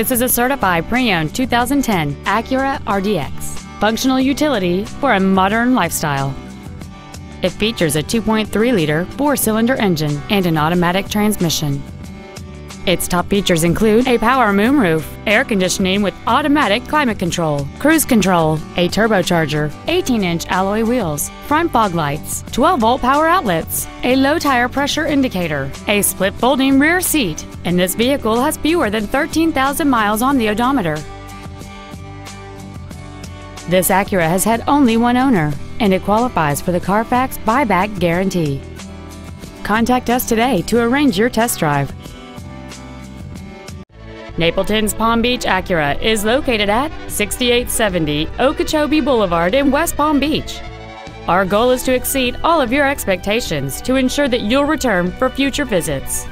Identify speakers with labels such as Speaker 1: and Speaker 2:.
Speaker 1: This is a certified pre-owned 2010 Acura RDX. Functional utility for a modern lifestyle. It features a 2.3-liter four-cylinder engine and an automatic transmission. Its top features include a power moonroof, air conditioning with automatic climate control, cruise control, a turbocharger, 18-inch alloy wheels, front fog lights, 12-volt power outlets, a low tire pressure indicator, a split folding rear seat, and this vehicle has fewer than 13,000 miles on the odometer. This Acura has had only one owner, and it qualifies for the Carfax buyback guarantee. Contact us today to arrange your test drive. Napleton's Palm Beach Acura is located at 6870 Okeechobee Boulevard in West Palm Beach. Our goal is to exceed all of your expectations to ensure that you'll return for future visits.